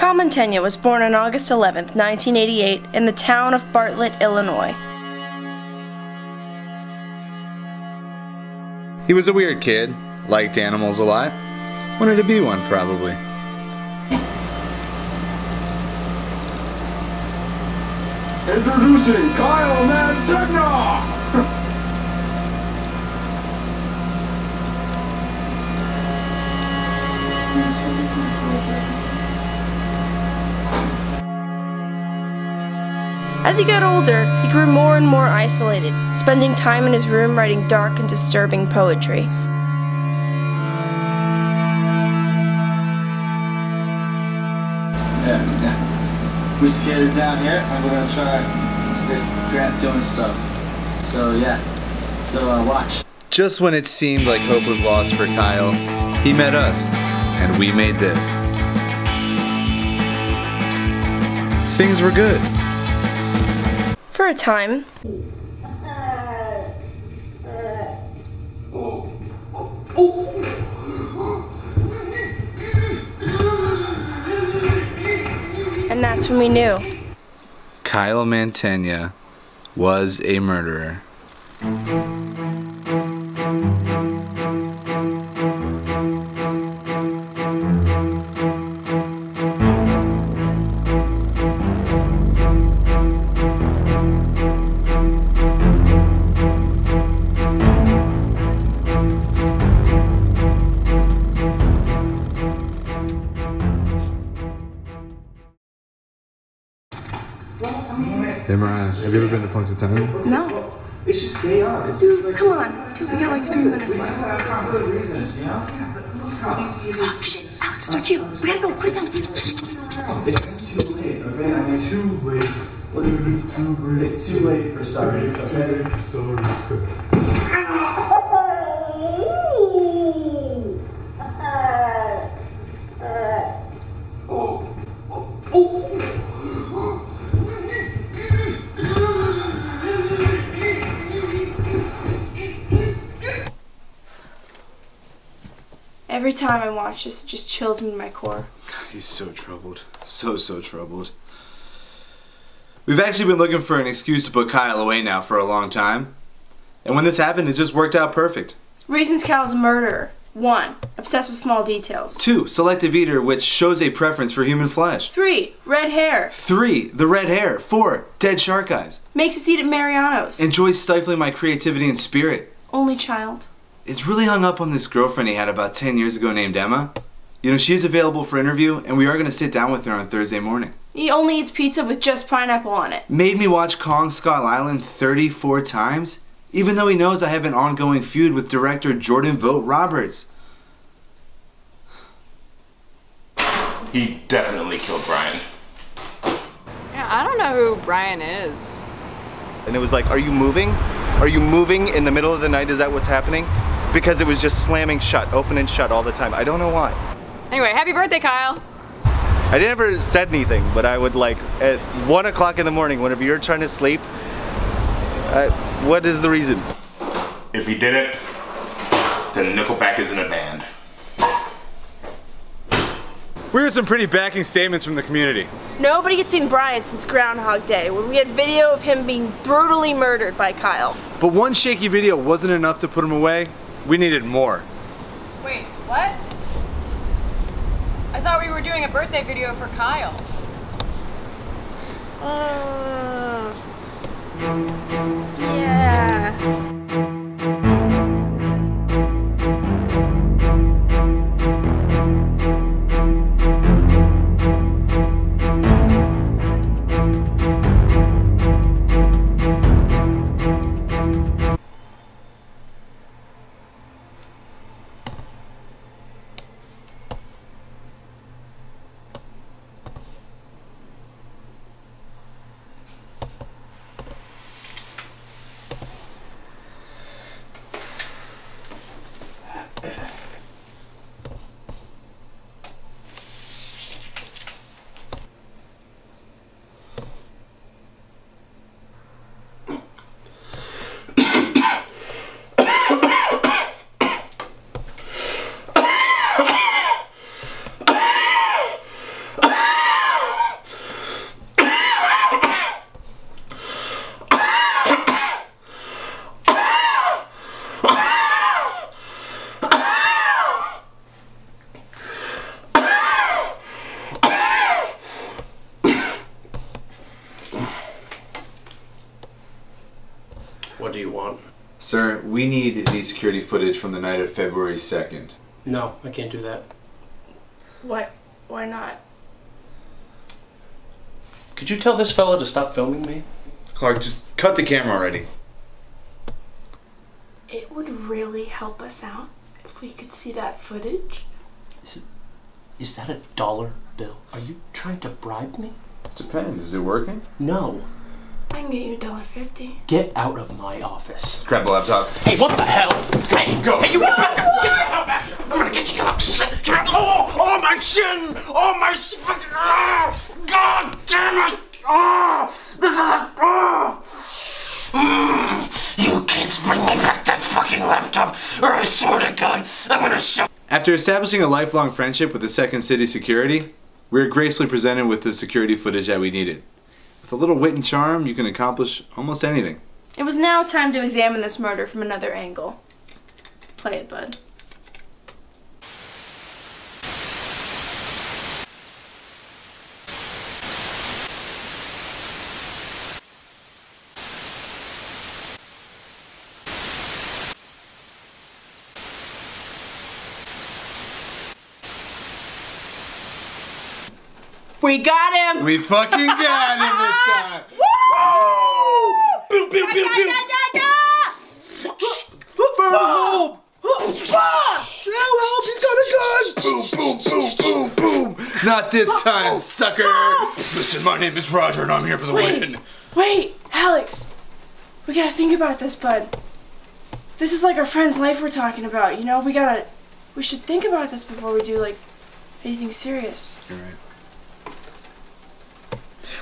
Kyle Mantegna was born on August 11, 1988, in the town of Bartlett, Illinois. He was a weird kid, liked animals a lot, wanted to be one probably. Introducing Kyle Mantegna! As he got older, he grew more and more isolated, spending time in his room writing dark and disturbing poetry. Yeah, yeah. We skated down here and we're gonna try to get Grant doing stuff. So yeah. So uh, watch. Just when it seemed like hope was lost for Kyle, he met us, and we made this. Things were good. For a time, and that's when we knew. Kyle Mantegna was a murderer. Have you ever been to Punxsutawney? No. It's just day on. It's Dude, come on. Dude, we got like three minutes left. good reasons, you know? Fuck, shit. Alex, it's our cue. We gotta go. Put it down. It's too late, okay? I mean, too late. What do you mean too late? It's too late for sorry, okay? Every time I watch this, it just chills me to my core. He's so troubled. So, so troubled. We've actually been looking for an excuse to put Kyle away now for a long time. And when this happened, it just worked out perfect. Reasons Kyle's a murderer. One, obsessed with small details. Two, selective eater, which shows a preference for human flesh. Three, red hair. Three, the red hair. Four, dead shark eyes. Makes us eat at Mariano's. Enjoys stifling my creativity and spirit. Only child. Is really hung up on this girlfriend he had about 10 years ago named Emma. You know, she is available for interview, and we are going to sit down with her on Thursday morning. He only eats pizza with just pineapple on it. Made me watch Kong Skull Island 34 times, even though he knows I have an ongoing feud with director Jordan Vogt Roberts. He definitely killed Brian. Yeah, I don't know who Brian is. And it was like, are you moving? Are you moving in the middle of the night? Is that what's happening? Because it was just slamming shut, open and shut all the time. I don't know why. Anyway, happy birthday, Kyle. I never said anything, but I would like, at one o'clock in the morning, whenever you're trying to sleep, uh, what is the reason? If he did it, then Nickelback isn't a band. We heard some pretty backing statements from the community. Nobody had seen Brian since Groundhog Day, when we had video of him being brutally murdered by Kyle. But one shaky video wasn't enough to put him away. We needed more. Wait, what? I thought we were doing a birthday video for Kyle. Uh, yeah. We need the security footage from the night of February 2nd. No, I can't do that. Why? Why not? Could you tell this fellow to stop filming me? Clark, just cut the camera already. It would really help us out if we could see that footage. Is that a dollar bill? Are you trying to bribe me? Depends. Is it working? No. I can get you a dollar fifty. Get out of my office. Grab the laptop. Hey, what the hell? Hey, Go. Hey, you get back up! Get out back! I'm gonna get you up! Get Oh, oh my shin! Oh my fucking! Oh, God damn it! Oh, this is a. Oh. Mm, You kids bring me back that fucking laptop, or I swear to God, I'm gonna shove. After establishing a lifelong friendship with the Second City security, we were gracefully presented with the security footage that we needed. With a little wit and charm, you can accomplish almost anything. It was now time to examine this murder from another angle. Play it, bud. We got him! We fucking got him this time! Woo! Boom, boom, boom, boom! Burn home! Help! He's got a gun! Boom, boom, boom, boom, boom! Not this time, sucker! Listen, my name is Roger and I'm here for the Wait. win. Wait, Alex. We gotta think about this, bud. This is like our friend's life we're talking about. You know, we gotta. We should think about this before we do like anything serious. You're right.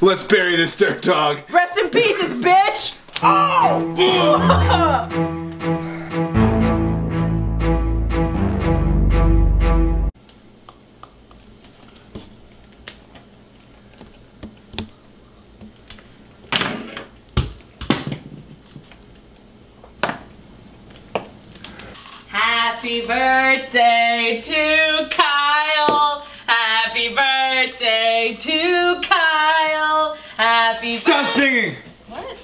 Let's bury this dirt dog. Rest in pieces, bitch! Oh! Happy birthday to Kyle. Happy birthday to Kyle. Happy Stop bir- singing! What?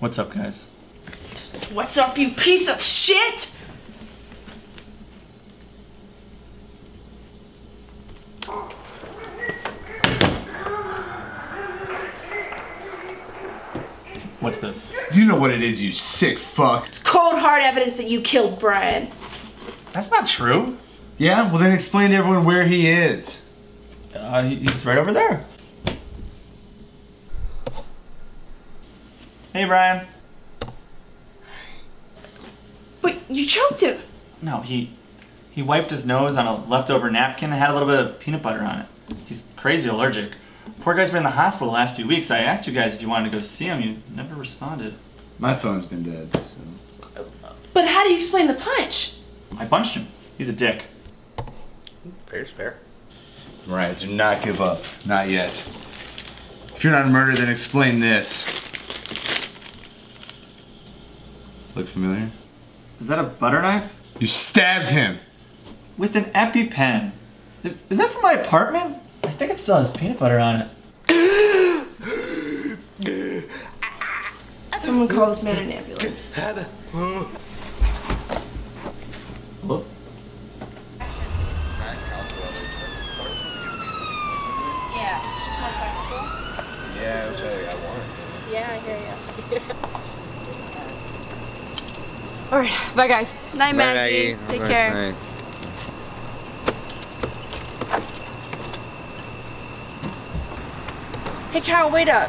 What's up, guys? What's up, you piece of shit? What's this? You know what it is, you sick fuck. It's cold hard evidence that you killed Brian. That's not true. Yeah? Well, then explain to everyone where he is. Uh, he's right over there. Hey, Brian. But you choked him. No, he he wiped his nose on a leftover napkin and had a little bit of peanut butter on it. He's crazy allergic. Poor guy's been in the hospital the last few weeks. I asked you guys if you wanted to go see him. You never responded. My phone's been dead, so. But how do you explain the punch? I punched him. He's a dick. Fair's fair. Right, do not give up. Not yet. If you're not a murderer, then explain this. Look familiar? Is that a butter knife? You stabbed him! With an EpiPen. Is, is that from my apartment? I think it still has peanut butter on it. Someone call this man an ambulance. Hello? Yeah, just one technical. Yeah, which I, I want. Yeah, I hear you. All right, bye guys. Night, Maggie. Take care. Hey, Cal, wait up.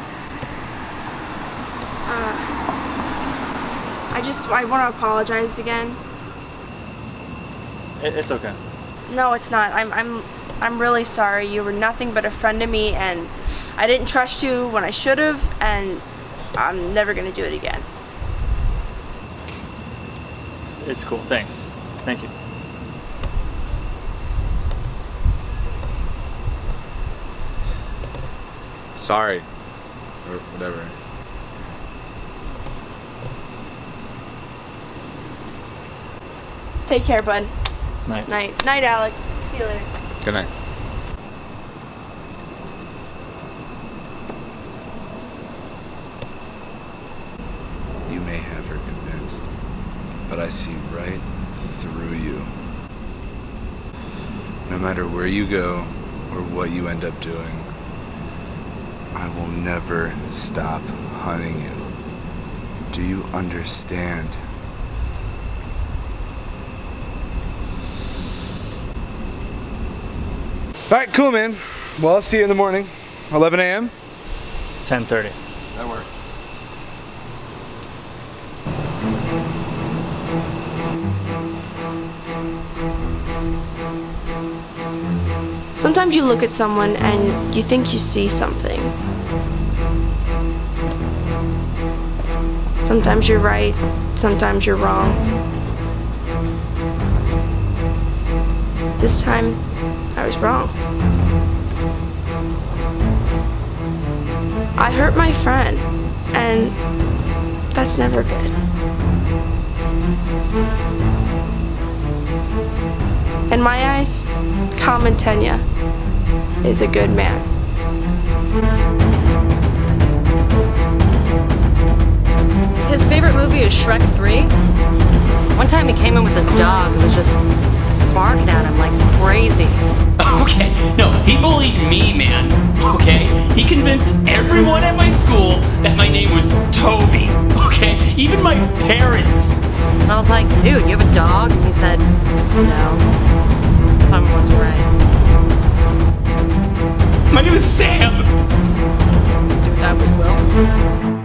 Uh, I just, I want to apologize again. It, it's okay. No, it's not. I'm, I'm, I'm really sorry. You were nothing but a friend to me, and I didn't trust you when I should have, and I'm never gonna do it again. It's cool. Thanks. Thank you. Sorry. Or whatever. Take care, bud. Night. Night. Night, Alex. See you later. Good night. But I see right through you. No matter where you go or what you end up doing, I will never stop hunting you. Do you understand? All right, cool, man. Well, I'll see you in the morning. 11 a.m. It's 10:30. That works. Sometimes you look at someone and you think you see something. Sometimes you're right, sometimes you're wrong. This time, I was wrong. I hurt my friend, and that's never good. In my eyes, Kyle Mantegna is a good man. His favorite movie is Shrek 3. One time he came in with this dog and was just barking at him like crazy. Okay, no, he bullied me, man. Okay? He convinced everyone at my school that my name was Toby even my parents. I was like, dude, you have a dog? And he said, no. Someone's right. My name is Sam. That we will.